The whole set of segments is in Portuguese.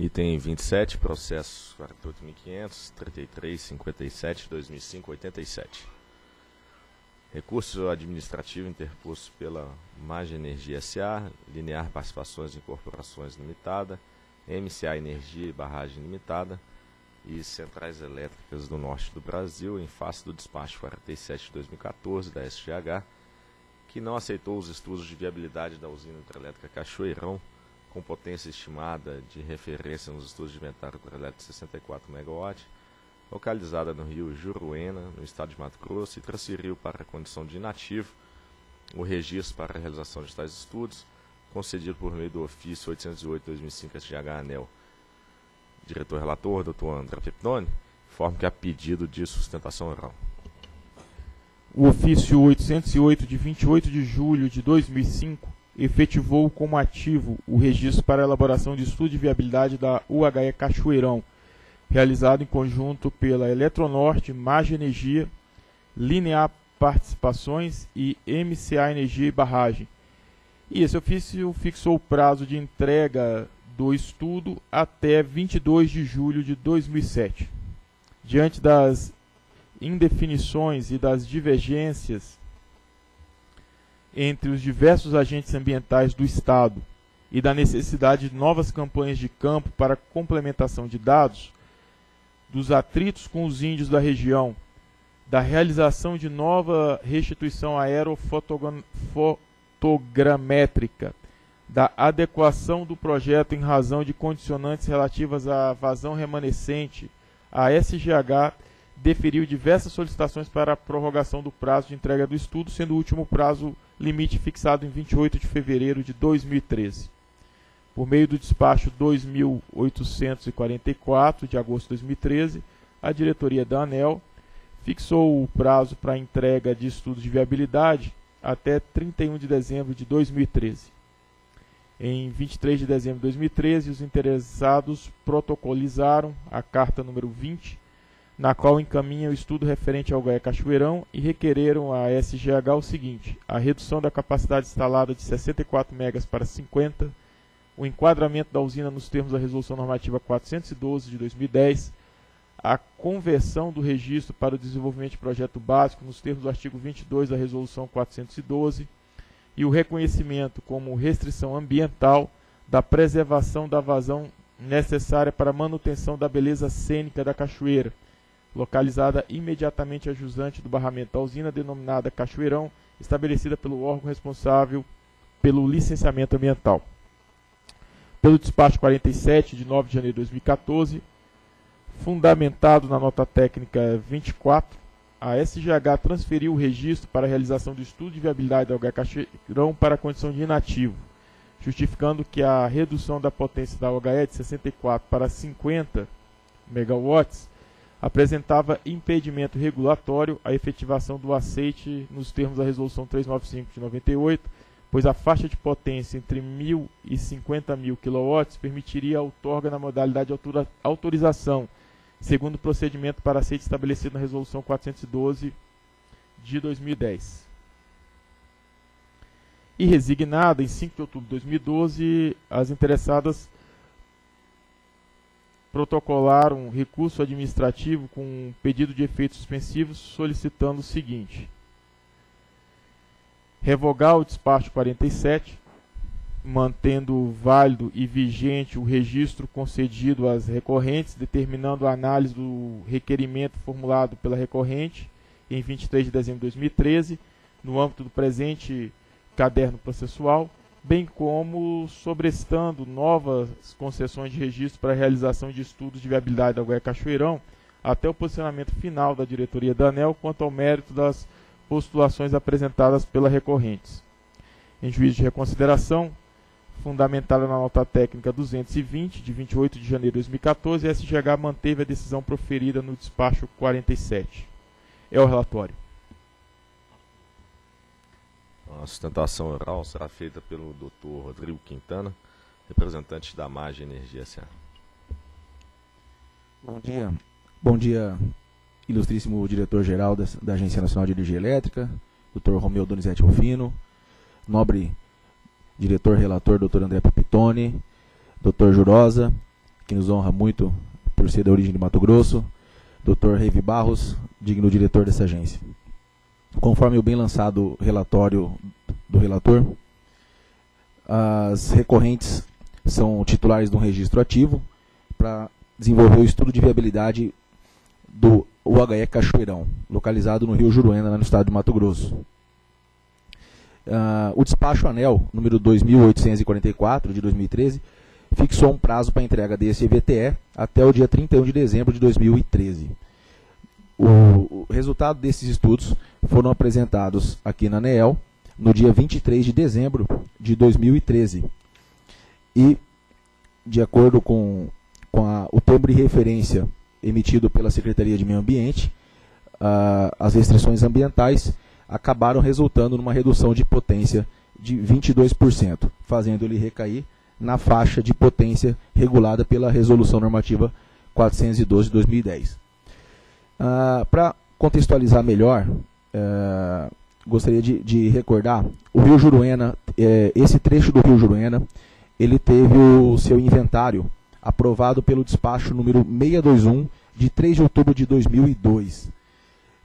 Item 27, processo 48.500-3357-2005-87. Recurso administrativo interposto pela Mage Energia SA, Linear Participações e Incorporações Limitada, MCA Energia e Barragem Limitada e Centrais Elétricas do Norte do Brasil, em face do despacho 47 de 2014 da SGH, que não aceitou os estudos de viabilidade da usina hidrelétrica Cachoeirão, com potência estimada de referência nos estudos de inventário hidrelétrico de 64 MW, localizada no rio Juruena, no estado de Mato Grosso, e transferiu para a condição de inativo o registro para a realização de tais estudos, concedido por meio do ofício 808-2005 SGH ANEL. Diretor relator, Dr. André Peptoni, informa que há pedido de sustentação oral. O ofício 808 de 28 de julho de 2005 efetivou como ativo o registro para elaboração de estudo de viabilidade da UHE Cachoeirão, realizado em conjunto pela Eletronorte, Mage Energia, Linear Participações e MCA Energia e Barragem. E esse ofício fixou o prazo de entrega do estudo até 22 de julho de 2007. Diante das indefinições e das divergências entre os diversos agentes ambientais do Estado e da necessidade de novas campanhas de campo para complementação de dados, dos atritos com os índios da região, da realização de nova restituição aerofotogramétrica, da adequação do projeto em razão de condicionantes relativas à vazão remanescente, a SGH deferiu diversas solicitações para a prorrogação do prazo de entrega do estudo, sendo o último prazo limite fixado em 28 de fevereiro de 2013. Por meio do despacho 2844 de agosto de 2013, a diretoria da ANEL fixou o prazo para entrega de estudos de viabilidade até 31 de dezembro de 2013. Em 23 de dezembro de 2013, os interessados protocolizaram a carta número 20 na qual encaminha o estudo referente ao Gaia Cachoeirão e requereram à SGH o seguinte: a redução da capacidade instalada de 64 megas para 50, o enquadramento da usina nos termos da Resolução Normativa 412 de 2010, a conversão do registro para o desenvolvimento de projeto básico nos termos do artigo 22 da Resolução 412 e o reconhecimento como restrição ambiental da preservação da vazão necessária para a manutenção da beleza cênica da cachoeira localizada imediatamente a jusante do barramento da usina, denominada Cachoeirão, estabelecida pelo órgão responsável pelo licenciamento ambiental. Pelo despacho 47, de 9 de janeiro de 2014, fundamentado na nota técnica 24, a SGH transferiu o registro para a realização do estudo de viabilidade da UH Cachoeirão para a condição de inativo, justificando que a redução da potência da UHE de 64 para 50 megawatts apresentava impedimento regulatório à efetivação do aceite nos termos da Resolução 395 de 98, pois a faixa de potência entre 1.000 e 50.000 kW permitiria a outorga na modalidade de autorização, segundo o procedimento para aceite estabelecido na Resolução 412 de 2010. E resignada, em 5 de outubro de 2012, as interessadas protocolar um recurso administrativo com um pedido de efeitos suspensivos solicitando o seguinte: revogar o despacho 47, mantendo válido e vigente o registro concedido às recorrentes, determinando a análise do requerimento formulado pela recorrente em 23 de dezembro de 2013, no âmbito do presente caderno processual bem como sobrestando novas concessões de registro para a realização de estudos de viabilidade da Goiás Cachoeirão, até o posicionamento final da diretoria da ANEL quanto ao mérito das postulações apresentadas pela recorrentes. Em juízo de reconsideração, fundamentada na nota técnica 220, de 28 de janeiro de 2014, a SGH manteve a decisão proferida no despacho 47. É o relatório. A sustentação oral será feita pelo Dr. Rodrigo Quintana, representante da Mage Energia S.A. Bom dia. Bom dia, ilustríssimo diretor-geral da, da, Agência Nacional de Energia Elétrica, Dr. Romeu Donizete Rufino, nobre diretor-relator, Dr. André Pepitone, Dr. Jurosa, que nos honra muito por ser da origem de Mato Grosso, Dr. Reive Barros, digno diretor dessa agência. Conforme o bem lançado relatório do relator, as recorrentes são titulares de um registro ativo para desenvolver o estudo de viabilidade do UHE Cachoeirão, localizado no Rio Juruena, no estado de Mato Grosso. Uh, o despacho ANEL, número 2844, de 2013, fixou um prazo para entrega desse EVTE até o dia 31 de dezembro de 2013. O, o resultado desses estudos foram apresentados aqui na ANEEL no dia 23 de dezembro de 2013. E, de acordo com, com a, o termo de referência emitido pela Secretaria de Meio Ambiente, as restrições ambientais acabaram resultando numa redução de potência de 22%, fazendo ele recair na faixa de potência regulada pela Resolução Normativa 412 de 2010. Uh, Para contextualizar melhor, uh, gostaria de, de, recordar, o Rio Juruena, uh, esse trecho do Rio Juruena, ele teve o seu inventário aprovado pelo despacho número 621 de 3 de outubro de 2002.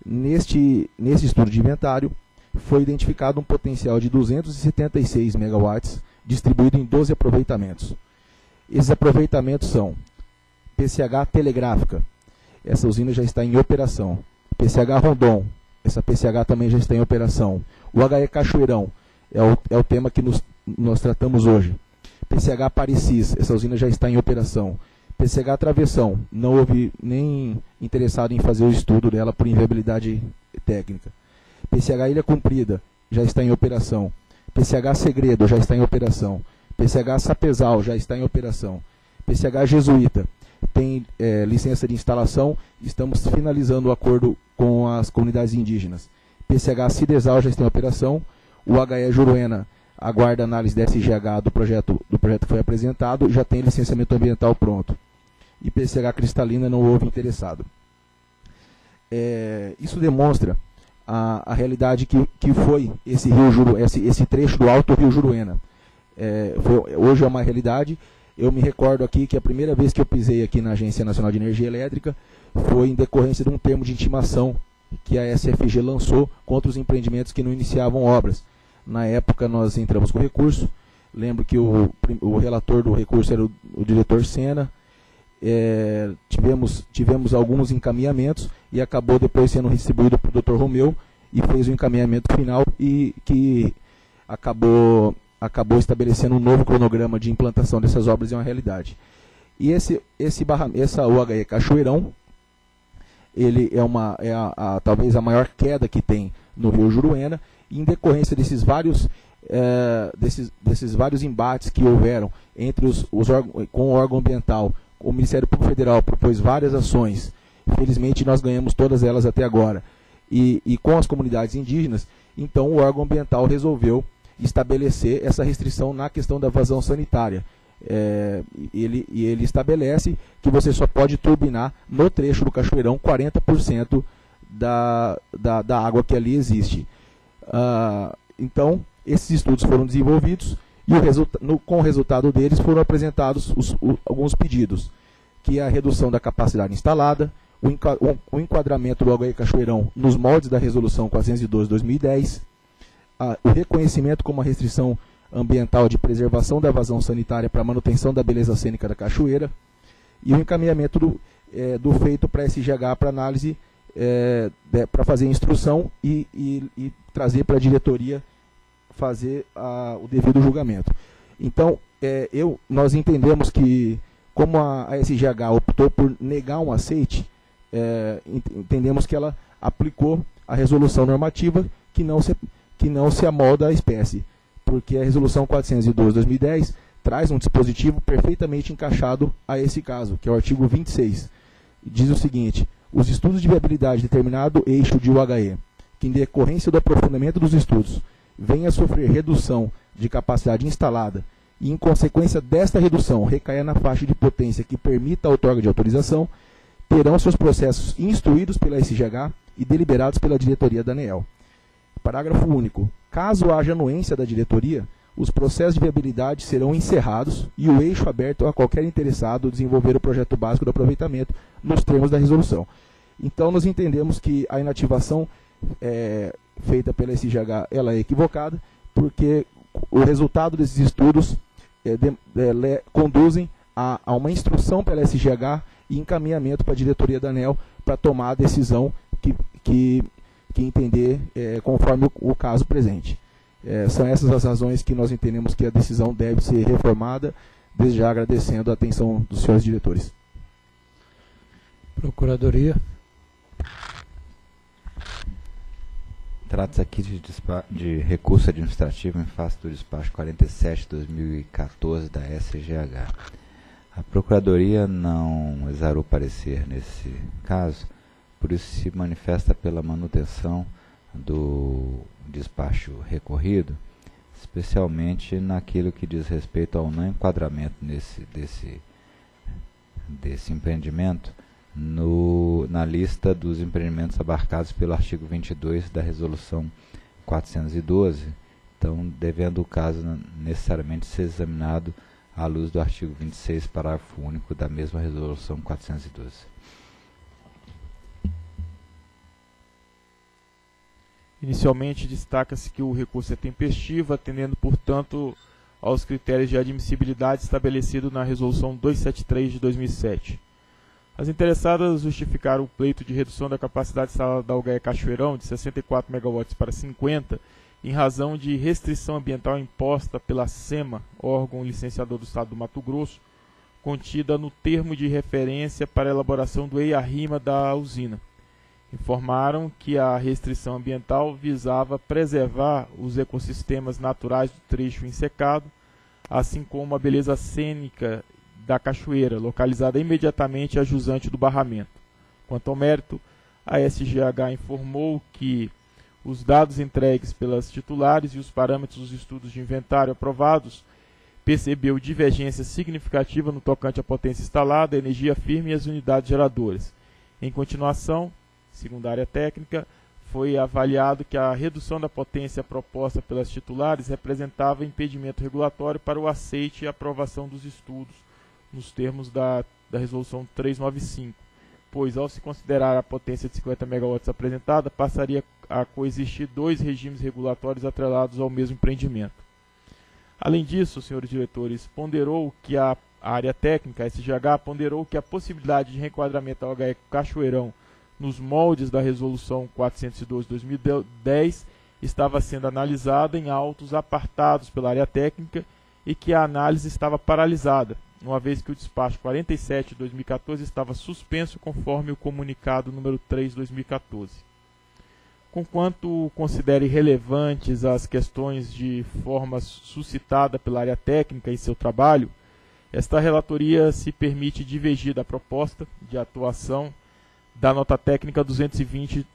Neste, nesse estudo de inventário, foi identificado um potencial de 276 megawatts, distribuído em 12 aproveitamentos. Esses aproveitamentos são PCH Telegráfica, essa usina já está em operação. PCH Rondon, essa PCH também já está em operação. O HE Cachoeirão, é o, é o tema que nos, nós tratamos hoje. PCH Parecis, essa usina já está em operação. PCH Travessão, não houve nem interessado em fazer o estudo dela por inviabilidade técnica. PCH Ilha Cumprida, já está em operação. PCH Segredo, já está em operação. PCH Sapezal, já está em operação. PCH Jesuíta, tem é, licença de instalação, estamos finalizando o acordo com as comunidades indígenas. PCH Cidesal já está em operação. O HE Juruena aguarda análise da SGH do projeto, do projeto que foi apresentado, já tem licenciamento ambiental pronto. E PCH Cristalina não houve interessado. É, isso demonstra a, a realidade que, que foi esse rio Juru, esse, esse trecho do Alto Rio Juruena. É, foi, hoje é uma realidade. Eu me recordo aqui que a primeira vez que eu pisei aqui na Agência Nacional de Energia Elétrica foi em decorrência de um termo de intimação que a SFG lançou contra os empreendimentos que não iniciavam obras. Na época nós entramos com recurso. Lembro que o, o relator do recurso era o, o diretor Sena. É, tivemos, tivemos alguns encaminhamentos e acabou depois sendo distribuído para o Dr. Romeu e fez o encaminhamento final e que acabou, acabou estabelecendo um novo cronograma de implantação dessas obras em uma realidade. E esse, esse barra, essa UHE Cachoeirão, ele é, uma, é a, a, talvez a maior queda que tem no Rio Juruena, e em decorrência desses vários, é, desses, desses vários embates que houveram entre os, os com o órgão ambiental, o Ministério Público Federal propôs várias ações, felizmente nós ganhamos todas elas até agora, e, e com as comunidades indígenas, então o órgão ambiental resolveu estabelecer essa restrição na questão da vazão sanitária. É, ele, e ele estabelece que você só pode turbinar no trecho do Cachoeirão 40% da, da, da água que ali existe. Ah, então, esses estudos foram desenvolvidos e o no, com o resultado deles foram apresentados os, o, alguns pedidos, que é a redução da capacidade instalada, o, enquadramento do HE Cachoeirão nos moldes da Resolução 412-2010, o reconhecimento como uma restrição ambiental de preservação da vazão sanitária para manutenção da beleza cênica da cachoeira e o encaminhamento do, é, do feito para SGH para análise é, para fazer instrução e, e, e trazer para a diretoria fazer a, o devido julgamento. Então, é, eu, nós entendemos que, como a, a SGH optou por negar um aceite, é, entendemos que ela aplicou a resolução normativa que não se, que não se amolda à espécie, porque a resolução 412-2010 traz um dispositivo perfeitamente encaixado a esse caso, que é o artigo 26. Diz o seguinte: os estudos de viabilidade de determinado eixo de UHE, que em decorrência do aprofundamento dos estudos venha a sofrer redução de capacidade instalada e, em consequência desta redução, recaia na faixa de potência que permita a outorga de autorização, terão seus processos instruídos pela SGH e deliberados pela diretoria da ANEEL. Parágrafo único. Caso haja anuência da diretoria, os processos de viabilidade serão encerrados e o eixo aberto a qualquer interessado desenvolver o projeto básico do aproveitamento nos termos da resolução. Então, nós entendemos que a inativação é, feita pela SGH ela é equivocada, porque o resultado desses estudos é, de, é, conduzem a, a, uma instrução pela SGH e encaminhamento para a diretoria da ANEL para tomar a decisão que, que, que entender é, conforme o, o caso presente. É, são essas as razões que nós entendemos que a decisão deve ser reformada, desde já agradecendo a atenção dos senhores diretores. Procuradoria. Trata-se aqui de, de, recurso administrativo em face do despacho 47-2014 da SGH. A Procuradoria não exarou parecer nesse caso, por isso se manifesta pela manutenção do despacho recorrido, especialmente naquilo que diz respeito ao não enquadramento nesse, desse, desse empreendimento no, na lista dos empreendimentos abarcados pelo artigo 22 da Resolução 412, então devendo o caso necessariamente ser examinado à luz do artigo 26, parágrafo único da mesma Resolução 412. Inicialmente, destaca-se que o recurso é tempestivo, atendendo, portanto, aos critérios de admissibilidade estabelecidos na Resolução 273 de 2007. As interessadas justificaram o pleito de redução da capacidade instalada da Algaia Cachoeirão de 64 MW para 50 em razão de restrição ambiental imposta pela SEMA, órgão licenciador do Estado do Mato Grosso, contida no termo de referência para a elaboração do EIA-RIMA da usina informaram que a restrição ambiental visava preservar os ecossistemas naturais do trecho ensecado, assim como a beleza cênica da cachoeira, localizada imediatamente a jusante do barramento. Quanto ao mérito, a SGH informou que os dados entregues pelas titulares e os parâmetros dos estudos de inventário aprovados percebeu divergência significativa no tocante à potência instalada, energia firme e as unidades geradoras. Em continuação, segundo a área técnica, foi avaliado que a redução da potência proposta pelas titulares representava impedimento regulatório para o aceite e aprovação dos estudos nos termos da, da Resolução 395, pois, ao se considerar a potência de 50 MW apresentada, passaria a coexistir dois regimes regulatórios atrelados ao mesmo empreendimento. Além disso, senhores diretores, ponderou que a área técnica, a SGH, ponderou que a possibilidade de reenquadramento ao HE Cachoeirão nos moldes da Resolução 412-2010 estava sendo analisada em autos apartados pela área técnica e que a análise estava paralisada, uma vez que o despacho 47-2014 estava suspenso conforme o comunicado número 3-2014. Conquanto considere relevantes as questões de forma suscitada pela área técnica em seu trabalho, esta relatoria se permite divergir da proposta de atuação da nota técnica 220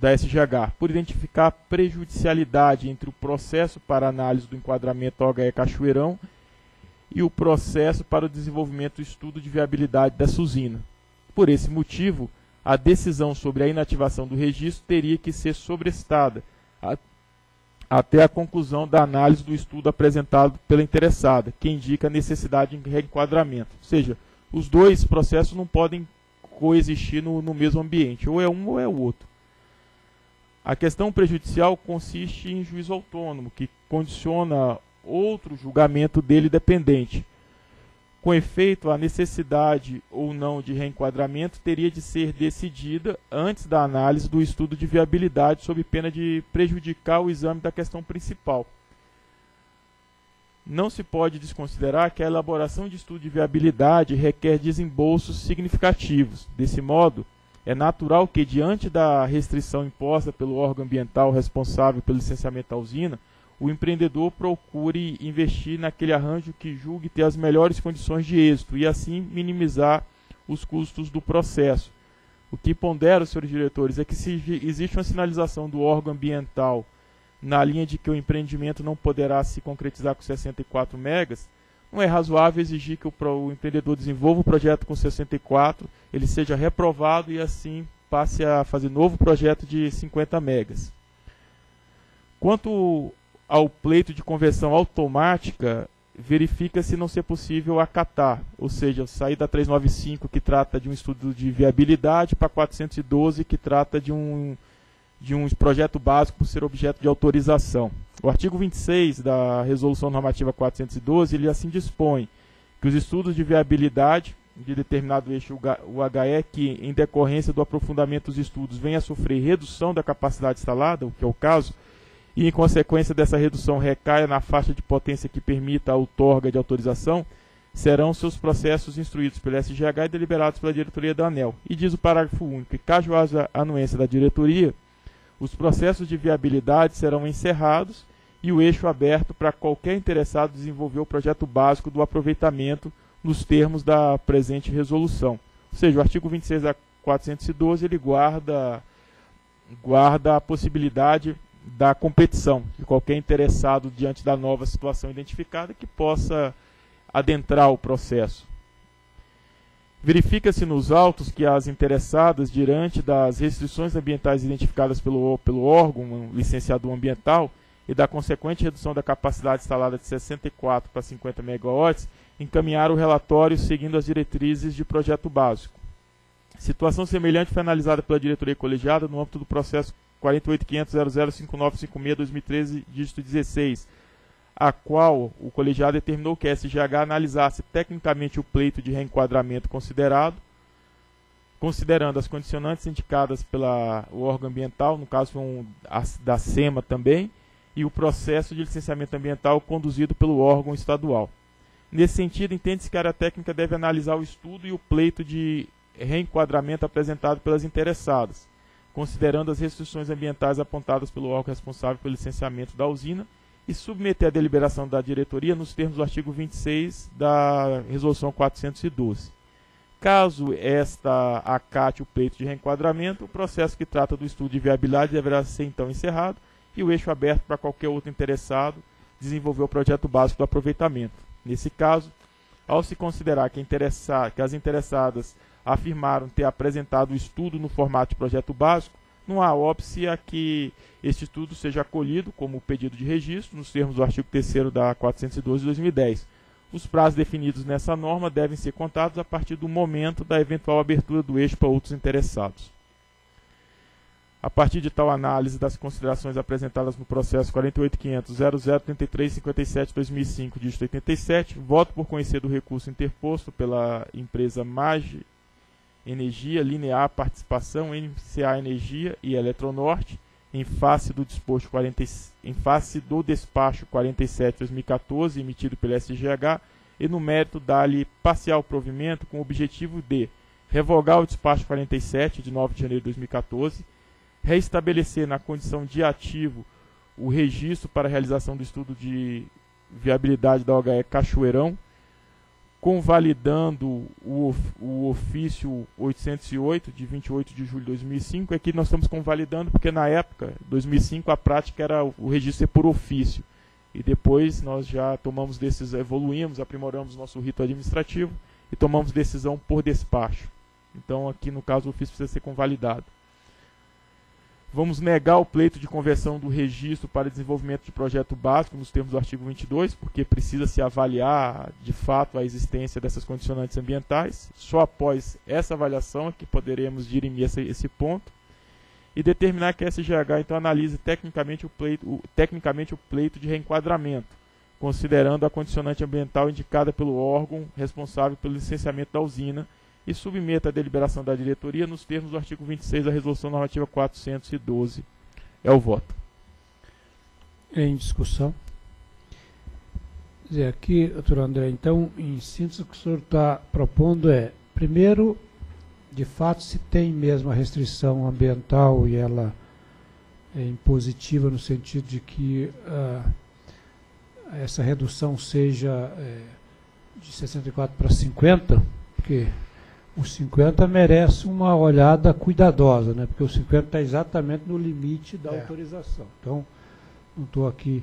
da SGH, por identificar prejudicialidade entre o processo para análise do enquadramento OHE Cachoeirão e o processo para o desenvolvimento do estudo de viabilidade dessa usina. Por esse motivo, a decisão sobre a inativação do registro teria que ser sobrestada até a conclusão da análise do estudo apresentado pela interessada, que indica a necessidade de reenquadramento. Ou seja, os dois processos não podem coexistir no, no mesmo ambiente, ou é um ou é o outro. A questão prejudicial consiste em juízo autônomo, que condiciona outro julgamento dele dependente. Com efeito, a necessidade ou não de reenquadramento teria de ser decidida antes da análise do estudo de viabilidade, sob pena de prejudicar o exame da questão principal. Não se pode desconsiderar que a elaboração de estudo de viabilidade requer desembolsos significativos. Desse modo, é natural que, diante da restrição imposta pelo órgão ambiental responsável pelo licenciamento da usina, o empreendedor procure investir naquele arranjo que julgue ter as melhores condições de êxito e, assim, minimizar os custos do processo. O que pondera, senhores diretores, é que se existe uma sinalização do órgão ambiental na linha de que o empreendimento não poderá se concretizar com 64 megas, não é razoável exigir que o, o empreendedor desenvolva o projeto com 64, ele seja reprovado e assim passe a fazer novo projeto de 50 megas. Quanto ao pleito de conversão automática, verifica se não ser possível acatar, ou seja, sair da 395 que trata de um estudo de viabilidade para 412 que trata de um de um projeto básico por ser objeto de autorização. O artigo 26 da Resolução Normativa 412, ele assim dispõe que os estudos de viabilidade de determinado eixo UHE que, em decorrência do aprofundamento dos estudos, venha a sofrer redução da capacidade instalada, o que é o caso, e em consequência dessa redução recaia na faixa de potência que permita a outorga de autorização, serão seus processos instruídos pelo SGH e deliberados pela diretoria da ANEL. E diz o parágrafo único que, caso haja anuência da diretoria, os processos de viabilidade serão encerrados e o eixo aberto para qualquer interessado desenvolver o projeto básico do aproveitamento nos termos da presente resolução. Ou seja, o artigo 26 da 412 ele guarda guarda a possibilidade da competição, de qualquer interessado diante da nova situação identificada que possa adentrar o processo. Verifica-se nos autos que as interessadas, diante das restrições ambientais identificadas pelo, pelo órgão licenciador ambiental e da consequente redução da capacidade instalada de 64 para 50 MW, encaminharam o relatório seguindo as diretrizes de projeto básico. Situação semelhante foi analisada pela diretoria colegiada no âmbito do processo 48.500.005956-2013, dígito 16, a qual o colegiado determinou que a SGH analisasse tecnicamente o pleito de reenquadramento considerado, considerando as condicionantes indicadas pelo órgão ambiental, no caso um, a, da SEMA também, e o processo de licenciamento ambiental conduzido pelo órgão estadual. Nesse sentido, entende-se que a área técnica deve analisar o estudo e o pleito de reenquadramento apresentado pelas interessadas, considerando as restrições ambientais apontadas pelo órgão responsável pelo licenciamento da usina e submeter a deliberação da diretoria nos termos do artigo 26 da Resolução 412. Caso esta acate o pleito de reenquadramento, o processo que trata do estudo de viabilidade deverá ser então encerrado e o eixo aberto para qualquer outro interessado desenvolver o projeto básico do aproveitamento. Nesse caso, ao se considerar que, que as interessadas afirmaram ter apresentado o estudo no formato de projeto básico, não há óbice a que este estudo seja acolhido como pedido de registro, nos termos do artigo 3 da 412 de 2010. Os prazos definidos nessa norma devem ser contados a partir do momento da eventual abertura do eixo para outros interessados. A partir de tal análise das considerações apresentadas no processo 48.500.003357-2005, dígito 87, voto por conhecer do recurso interposto pela empresa MAGE Energia, Linear Participação, NCA Energia e Eletronorte, em face do disposto 40, em face do despacho 47/2014 emitido pela SGH e no mérito dar-lhe parcial provimento com o objetivo de revogar o despacho 47 de 9 de janeiro de 2014, reestabelecer na condição de ativo o registro para realização do estudo de viabilidade da OHE Cachoeirão convalidando o, o ofício 808 de 28 de julho de 2005, é que nós estamos convalidando porque na época, 2005, a prática era o registro ser por ofício. E depois nós já tomamos decisão, evoluímos, aprimoramos nosso rito administrativo e tomamos decisão por despacho. Então aqui no caso o ofício precisa ser convalidado. Vamos negar o pleito de conversão do registro para desenvolvimento de projeto básico nos termos do artigo 22, porque precisa se avaliar de fato a existência dessas condicionantes ambientais. Só após essa avaliação é que poderemos dirimir esse, esse ponto e determinar que a SGH então analise tecnicamente o pleito, o, tecnicamente o pleito de reenquadramento, considerando a condicionante ambiental indicada pelo órgão responsável pelo licenciamento da usina e submeta a deliberação da diretoria nos termos do artigo 26 da Resolução Normativa 412. É o voto. Em discussão. Dizer, aqui, doutor André, então, em síntese, o que o senhor está propondo é, primeiro, de fato, se tem mesmo a restrição ambiental e ela é impositiva no sentido de que uh, essa redução seja é, de 64 para 50, porque o 50 merece uma olhada cuidadosa, né? porque o 50 está exatamente no limite da é. autorização. Então, não estou aqui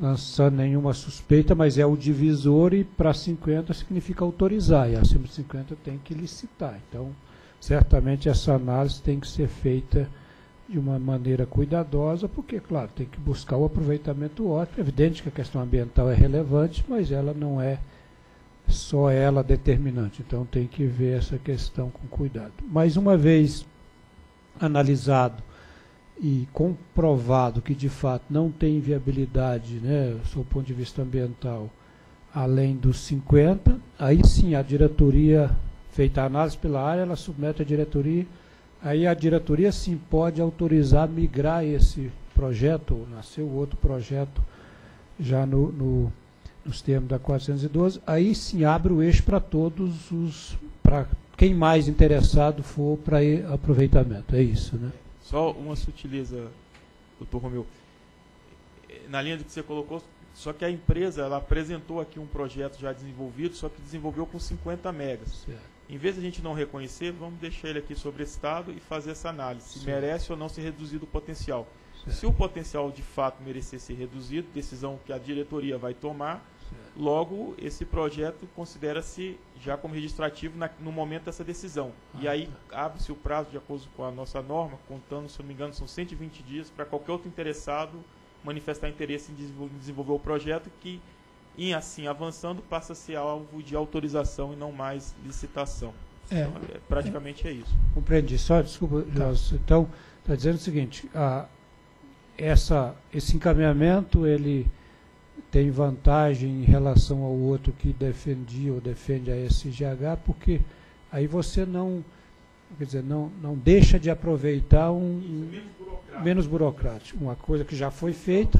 lançando nenhuma suspeita, mas é o divisor e para 50 significa autorizar, e acima de 50 tem que licitar. Então, certamente essa análise tem que ser feita de uma maneira cuidadosa, porque, claro, tem que buscar o aproveitamento ótimo. É evidente que a questão ambiental é relevante, mas ela não é só ela determinante. Então tem que ver essa questão com cuidado. Mais uma vez analisado e comprovado que de fato não tem viabilidade, né, do ponto de vista ambiental, além dos 50, aí sim a diretoria, feita a análise pela área, ela submete à diretoria, aí a diretoria sim pode autorizar migrar esse projeto, ou nasceu outro projeto já no, no, nos termos da 412, aí sim abre o eixo para todos os, para quem mais interessado for para aproveitamento, é isso, né? Só uma sutileza, doutor Romeu. Na linha do que você colocou, só que a empresa ela apresentou aqui um projeto já desenvolvido, só que desenvolveu com 50 megas. Certo. Em vez de a gente não reconhecer, vamos deixar ele aqui sobre estado e fazer essa análise, se merece ou não ser reduzido o potencial. Certo. Se o potencial de fato merecer ser reduzido, decisão que a diretoria vai tomar, Logo, esse projeto considera-se já como registrativo na, no momento dessa decisão. Ah, e aí tá. abre-se o prazo, de acordo com a nossa norma, contando, se não me engano, são 120 dias para qualquer outro interessado manifestar interesse em desenvolver, o projeto que, em assim avançando, passa a ser alvo de autorização e não mais licitação. É, então, é, praticamente é, é, isso. Compreendi. Só, desculpa, tá. Então, está dizendo o seguinte, a, essa, esse encaminhamento, ele tem vantagem em relação ao outro que defendia ou defende a SGH, porque aí você não, quer dizer, não, não deixa de aproveitar um, um menos, burocrático. menos, burocrático. uma coisa que já foi feita.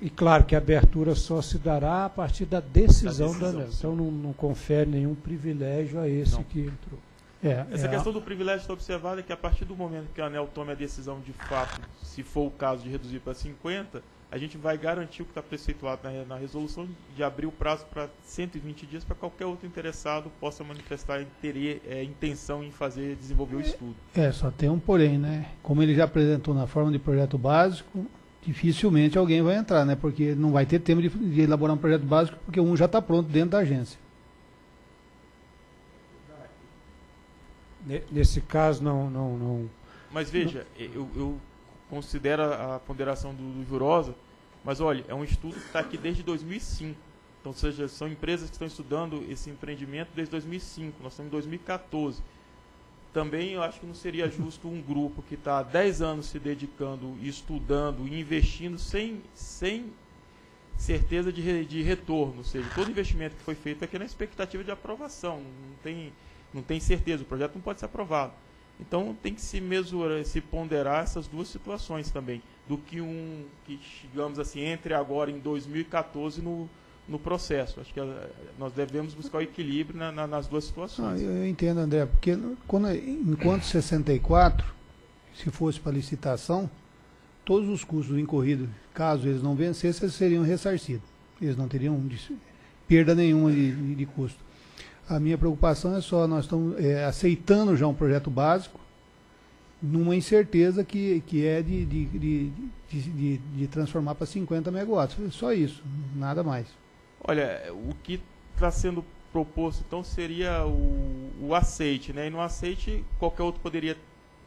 E claro que a abertura só se dará a partir da decisão da, decisão, da Então não, não, confere nenhum privilégio a esse não. que entrou. É, Essa é questão a... do privilégio está observada é que a partir do momento que a ANEL tome a decisão de fato, se for o caso de reduzir para 50, a gente vai garantir o que está preceituado na, na, resolução de abrir o prazo para 120 dias para qualquer outro interessado possa manifestar interesse, é, intenção em fazer, desenvolver o estudo. É, só tem um porém, né? Como ele já apresentou na forma de projeto básico, dificilmente alguém vai entrar, né? Porque não vai ter tempo de, de elaborar um projeto básico, porque um já está pronto dentro da agência. Nesse caso, não. não, não Mas veja, não... eu, eu considera a ponderação do, do Jurosa, mas olha, é um estudo que está aqui desde 2005. Então, seja, são empresas que estão estudando esse empreendimento desde 2005. Nós estamos em 2014. Também eu acho que não seria justo um grupo que está há 10 anos se dedicando, estudando e investindo sem, sem certeza de, de retorno. Ou seja, todo investimento que foi feito aqui é na expectativa de aprovação. Não tem, não tem certeza, o projeto não pode ser aprovado. Então tem que se mesurar, se ponderar essas duas situações também, do que um que digamos assim entre agora em 2014 no, no processo. Acho que eh, nós devemos buscar o equilíbrio na, na, nas duas situações. Ah, eu entendo, André, porque quando, enquanto 64, se fosse para licitação, todos os custos incorridos, caso eles não vencessem, seriam ressarcidos. Eles não teriam perda nenhuma de, de custo. A minha preocupação é só, nós estamos é, aceitando já um projeto básico, numa incerteza que, que é de, de, de, de, de transformar para 50 megawatts. Só isso, nada mais. Olha, o que está sendo proposto então seria o, o aceite, né? E no aceite qualquer outro poderia,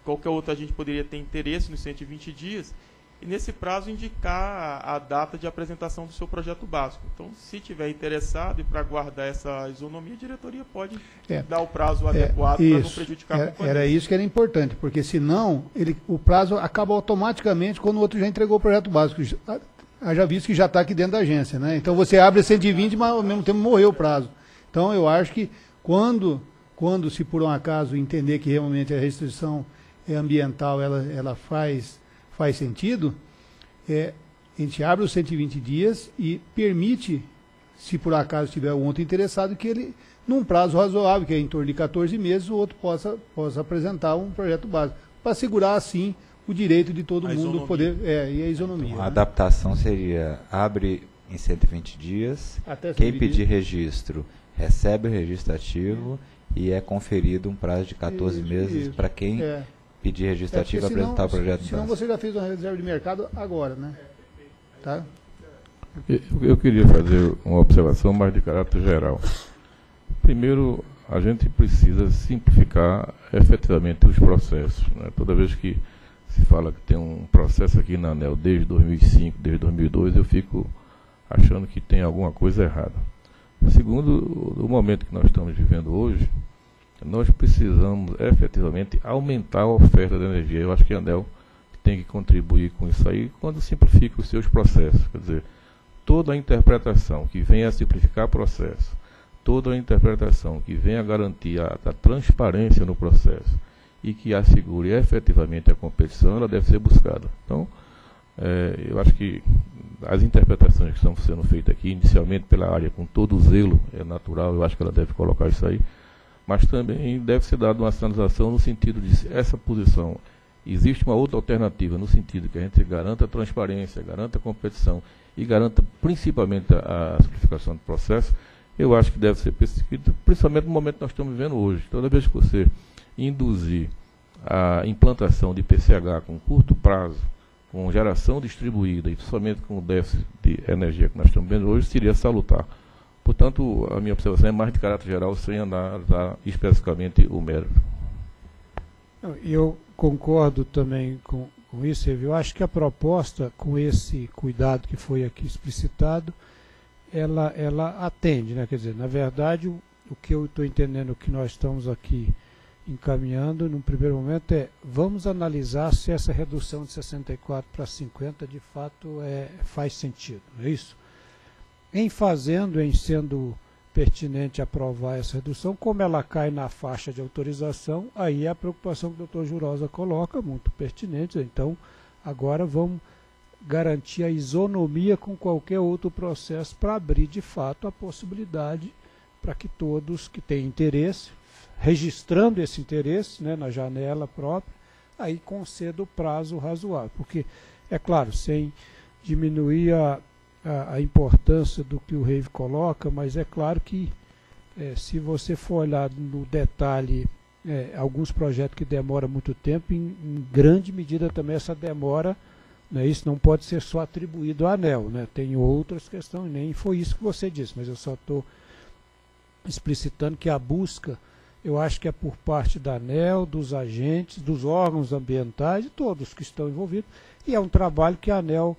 qualquer outro agente poderia ter interesse nos 120 dias e nesse prazo indicar a, data de apresentação do seu projeto básico. Então, se tiver interessado e para guardar essa isonomia, a diretoria pode é, dar o prazo é, adequado para não prejudicar a companhia. Era isso que era importante, porque senão ele, o prazo acaba automaticamente quando o outro já entregou o projeto básico. Já visto que já está aqui dentro da agência. Né? Então você abre 120, mas ao mesmo tempo morreu o prazo. Então eu acho que quando, quando se por um acaso entender que realmente a restrição é ambiental ela, ela faz faz sentido, é, a gente abre os 120 dias e permite, se por acaso tiver um outro interessado, que ele, num prazo razoável, que é em torno de 14 meses, o outro possa, possa apresentar um projeto básico, para segurar, assim, o direito de todo a mundo isonomia. poder. É, e a isonomia. Então, a né? adaptação seria: abre em 120 dias, quem pedir registro recebe o registro ativo e é conferido um prazo de 14 isso, meses para quem é pedir registrativo é apresentar o projeto senão você já fez uma reserva de mercado agora, né? Tá? Eu, eu queria fazer uma observação mais de caráter geral. Primeiro, a gente precisa simplificar efetivamente os processos. Né? Toda vez que se fala que tem um processo aqui na ANEL desde 2005, desde 2002, eu fico achando que tem alguma coisa errada. Segundo, o momento que nós estamos vivendo hoje, nós precisamos efetivamente aumentar a oferta de energia. Eu acho que a ANEL tem que contribuir com isso aí quando simplifica os seus processos. Quer dizer, toda a interpretação que venha a simplificar o processo, toda a interpretação que venha a garantir a, a transparência no processo e que assegure efetivamente a competição, ela deve ser buscada. Então, é, eu acho que as interpretações que estão sendo feitas aqui, inicialmente pela área com todo o zelo, é natural, eu acho que ela deve colocar isso aí, mas também deve ser dada uma sinalização no sentido de essa posição. Existe uma outra alternativa, no sentido que a gente garanta a transparência, garanta a competição e garanta principalmente a, a simplificação do processo, eu acho que deve ser perseguido, principalmente no momento que nós estamos vivendo hoje. Toda vez que você induzir a implantação de PCH com curto prazo, com geração distribuída e somente com o déficit de energia que nós estamos vendo hoje, seria salutar. Portanto, a minha observação é mais de caráter geral, sem analisar especificamente o mérito. Eu concordo também com, com isso, Eu acho que a proposta, com esse cuidado que foi aqui explicitado, ela, ela atende, né? Quer dizer, na verdade, o, o que eu estou entendendo que nós estamos aqui encaminhando, num primeiro momento, é vamos analisar se essa redução de 64 para 50 de fato é, faz sentido, não é isso? Em fazendo, em sendo pertinente aprovar essa redução, como ela cai na faixa de autorização, aí é a preocupação que o doutor Jurosa coloca, muito pertinente. Então, agora vamos garantir a isonomia com qualquer outro processo para abrir de fato a possibilidade para que todos que têm interesse, registrando esse interesse né, na janela própria, aí conceda o prazo razoável. Porque, é claro, sem diminuir a, a, a importância do que o Rave coloca, mas é claro que é, se você for olhar no detalhe é, alguns projetos que demoram muito tempo, em, em, grande medida também essa demora, né, isso não pode ser só atribuído à ANEL, né, tem outras questões, nem foi isso que você disse, mas eu só estou explicitando que a busca, eu acho que é por parte da ANEL, dos agentes, dos órgãos ambientais e todos que estão envolvidos, e é um trabalho que a ANEL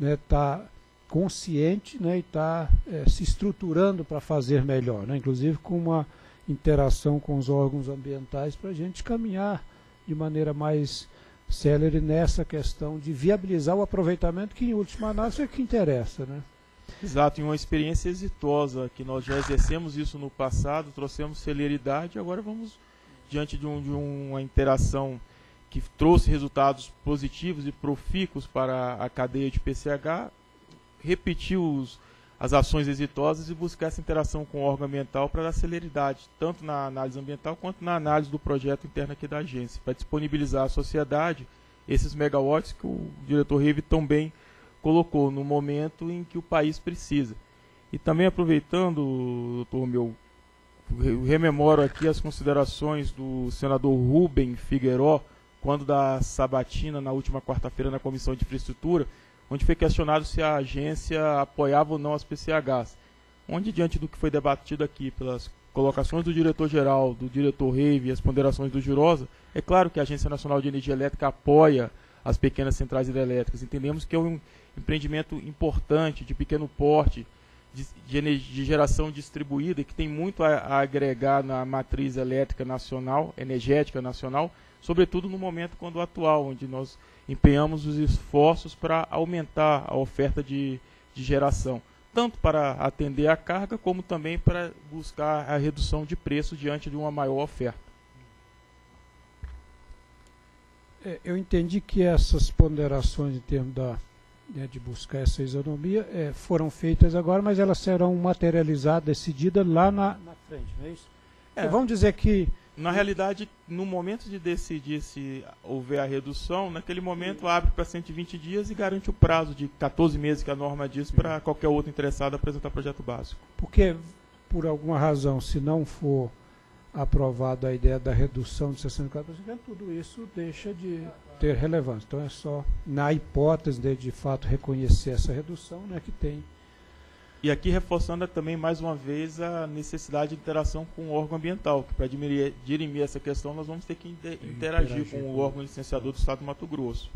está né, tá consciente né, e está é, se estruturando para fazer melhor, né, inclusive com uma interação com os órgãos ambientais para a gente caminhar de maneira mais célere nessa questão de viabilizar o aproveitamento que em última análise é que interessa. Né? Exato, em uma experiência exitosa que nós já exercemos isso no passado, trouxemos celeridade, agora vamos diante de, um, de uma interação que trouxe resultados positivos e profícuos para a cadeia de PCH, repetir os, as ações exitosas e buscar essa interação com o órgão ambiental para dar celeridade, tanto na análise ambiental quanto na análise do projeto interno aqui da agência, para disponibilizar à sociedade esses megawatts que o diretor Rive também colocou no momento em que o país precisa. E também aproveitando, doutor meu, rememoro aqui as considerações do senador Rubem Figueiró, quando da sabatina na última quarta-feira na Comissão de Infraestrutura, onde foi questionado se a agência apoiava ou não as PCHs. Onde, diante do que foi debatido aqui pelas colocações do diretor-geral, do diretor Reive e as ponderações do Jurosa, é claro que a Agência Nacional de Energia Elétrica apoia as pequenas centrais hidrelétricas. Entendemos que é um empreendimento importante, de pequeno porte, de, de, de geração distribuída, que tem muito a, a agregar na matriz elétrica nacional, energética nacional, sobretudo no momento quando atual, onde nós empenhamos os esforços para aumentar a oferta de, de geração, tanto para atender a carga, como também para buscar a redução de preço diante de uma maior oferta. É, eu entendi que essas ponderações em termos da, né, de buscar essa isonomia é, foram feitas agora, mas elas serão materializadas, decididas lá na, na frente, não é isso? É. Vamos dizer que na realidade, no momento de decidir se houver a redução, naquele momento abre para 120 dias e garante o prazo de 14 meses que a norma diz para qualquer outro interessado apresentar projeto básico. Porque, por alguma razão, se não for aprovada a ideia da redução de 64%, tudo isso deixa de ter relevância. Então é só, na hipótese de de fato reconhecer essa redução, né, que tem E aqui reforçando também mais uma vez a necessidade de interação com o órgão ambiental, que para dirimir, essa questão nós vamos ter que inter, interagir, interagir, com o órgão licenciador do Estado do Mato Grosso.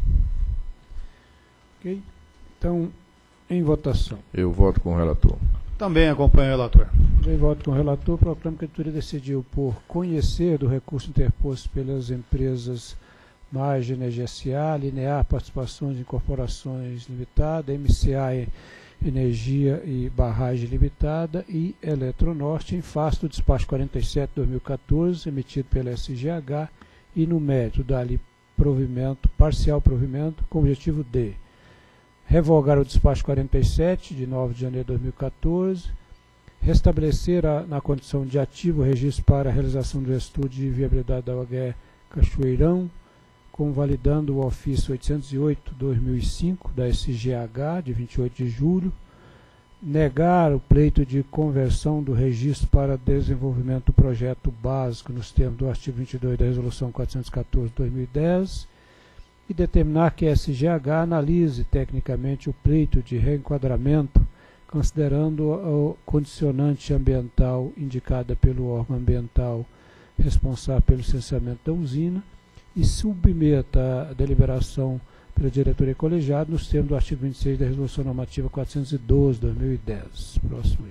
Ok? Então, em votação. Eu voto com o relator. Também acompanho o relator. Também voto com o relator. Proclamo que a diretoria decidiu por conhecer do recurso interposto pelas empresas Margem Energia SA, Linear Participações em Corporações Limitada, MCA Energia e Barragem Limitada e Eletronorte em face do despacho 47-2014, emitido pela SGH, e no mérito dali provimento, parcial provimento, com o objetivo de revogar o despacho 47, de 9 de janeiro de 2014, restabelecer a, na condição de ativo o registro para a realização do estudo de viabilidade da UHE Cachoeirão, convalidando o ofício 808-2005 da SGH, de 28 de julho, negar o pleito de conversão do registro para desenvolvimento do projeto básico nos termos do artigo 22 da Resolução 414-2010 e determinar que a SGH analise tecnicamente o pleito de reenquadramento, considerando o condicionante ambiental indicada pelo órgão ambiental responsável pelo licenciamento da usina e submeta a deliberação pela diretoria colegiada nos termos do artigo 26 da Resolução Normativa 412-2010. Próximo.